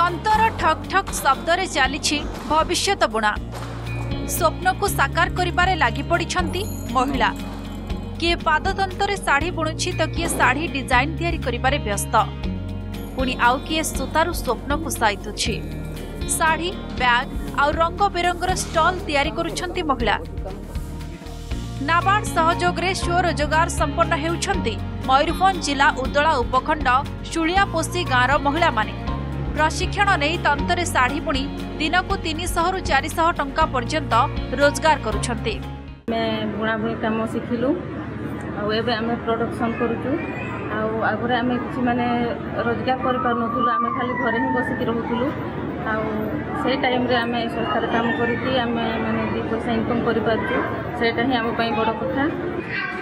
তন্তর ঠক ঠক শব্দরে চালিছি ভবিষ্যত বুণা স্বপ্নকু সাকার করিবারে লাগি পড়িছন্তি মহিলা କିଏ ପାଦତନ୍ତରେ ଶାଢ଼ୀ ବୁଣୁଛି ତ କିଏ ଶାଢ଼ୀ ଡିଜାଇନ୍ ତିଆରି କରିବାରେ ବ୍ୟସ୍ତ ପୁଣି ଆଉ କିଏ ସୂତାରୁ ସ୍ୱପ୍ନକୁ ସାଇତୁଛି ଶାଢ଼ୀ ବ୍ୟାଗ୍ ଆଉ ରଙ୍ଗ ବେରଙ୍ଗର ଷ୍ଟଲ୍ ତିଆରି କରୁଛନ୍ତି ମହିଳା ନାବାର୍ଡ ସହଯୋଗରେ ସ୍ୱରୋଜଗାର ସମ୍ପନ୍ନ ହେଉଛନ୍ତି ମୟୂରଭଞ୍ଜ ଜିଲ୍ଲା ଉଦଳା ଉପଖଣ୍ଡ ଶୁଳିଆପୋଷି ଗାଁର ମହିଳାମାନେ প্রশিক্ষণ নেই তন্তরে শাড়ি বুণি দিনকু তিনশহ রু চারিশহ টঙ্কা পর্যন্ত রোজগার করছেন ଆମେ ବୁଣାବୁଣି କାମ ଶିଖିଲୁ ଆଉ ଏବେ ଆମେ ପ୍ରଡ଼କ୍ସନ୍ କରୁଛୁ ଆଉ ଆଗରେ ଆମେ କିଛି ମାନେ ରୋଜଗାର କରିପାରୁନଥିଲୁ ଆମେ ଖାଲି ଘରେ ହିଁ ବସିକି ରହୁଥିଲୁ ଆଉ ସେଇ ଟାଇମ୍ରେ ଆମେ ସଂସ୍ଥାରେ କାମ କରିକି ଆମେ ମାନେ ଦୁଇ ପଇସା ଇନକମ୍ କରିପାରୁଛୁ ସେଇଟା ହିଁ ଆମ ପାଇଁ ବଡ଼ କଥା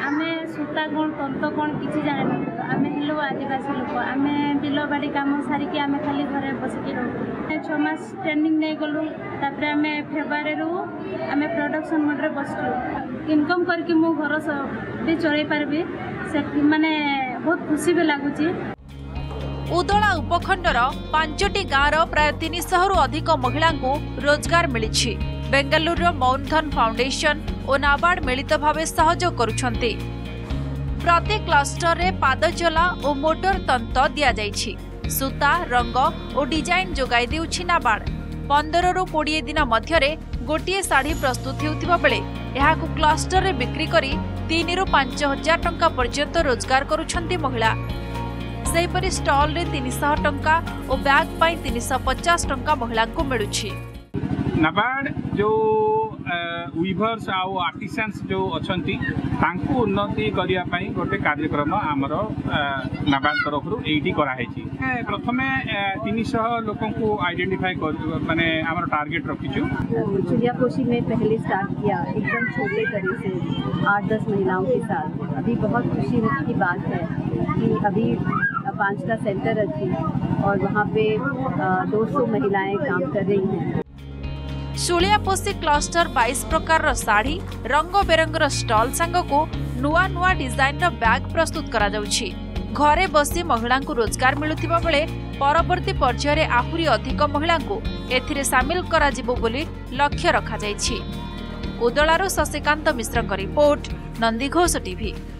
ଆମେ ସୂତା କ'ଣ ତନ୍ତ କ'ଣ କିଛି ଜାଣିନଥିଲୁ ଆମେ ହେଲୁ ଆଦିବାସୀ ଲୋକ ଆମେ ବିଲବାଡ଼ି କାମ ସାରିକି ଆମେ ଖାଲି ଘରେ ବସିକି ରହୁଥିଲୁ ଛଅ ମାସ ଟ୍ରେନିଂ ନେଇଗଲୁ ତାପରେ ଆମେ ଫେବୃଆରୀରୁ ଆମେ ପ୍ରଡକ୍ସନ୍ ମୋଡ଼ରେ ବସିଲୁ ଇନକମ୍ କରିକି ମୁଁ ଘର ବି ଚଳେଇ ପାରିବି ସେ ମାନେ ବହୁତ ଖୁସି ବି ଲାଗୁଛି ଉଦଳା ଉପଖଣ୍ଡର ପାଞ୍ଚଟି ଗାଁର ପ୍ରାୟ ତିନିଶହରୁ ଅଧିକ ମହିଳାଙ୍କୁ ରୋଜଗାର ମିଳିଛି ବେଙ୍ଗାଲୁରୁର ମୌନଧନ ଫାଉଣ୍ଡେସନ ଓ ନାବାର୍ଡ ମିଳିତ ଭାବେ ସହଯୋଗ କରୁଛନ୍ତି প্রত্যেক ক্লস্টরের পাদচলা ও মোটর তন্ত দিয়াযাইছি সূতা রঙ ও ডিজাইন যোগাই দেউছি নাবার্ড পনেরু কোড়িয়ে দিন মধ্যে গোটিয়ে শাড়ি প্রস্তুত হেউথিবা বেলে ଏହାକୁ କ୍ଲଷ୍ଟରରେ ବିକ୍ରି କରି ତିନିରୁ ପାଞ୍ଚ ହଜାର ଟଙ୍କା ପର୍ଯ୍ୟନ୍ତ ରୋଜଗାର କରୁଛନ୍ତି ମହିଳା ସେହିପରି ଷ୍ଟଲ୍ରେ ତିନିଶହ ଟଙ୍କା ଓ ବ୍ୟାଗ୍ ପାଇଁ ତିନିଶହ ପଚାଶ ଟଙ୍କା ମହିଳାଙ୍କୁ ମିଳୁଛି ନାବାର୍ଡ ଯେଉଁ विभर्स जो अच्छा उन्नति करने गोटे कार्यक्रम आम नाबार्ड तरफ ये कराई प्रथम तीन शह लोक आईडेटिफाई कर मैंने आम टार्गेट रखीचु चिड़ियापोशी में पहले स्टार्ट किया एकदम छोटे तरह से आठ दस महिलाओं के साथ अभी बहुत खुशी की बात है कि अभी पांच का सेंटर रखी और वहाँ पे दो सौ महिलाएं काम कर रही हैं सुपोषी क्लस्टर बइस प्रकार र शाढी रङ बेङर स्कु नजाइन र ब्याग प्रस्तुत गराउँछ घरे बसी महिला रोजगार मिल्ला बेला पवर्ती पर्यावर आहुरी अधिक महिला सामल गरिब लक्ष्य रखा रोदारू शशीकान्तश्रको रिपोर्ट नंदीघोष नन्दीघोषी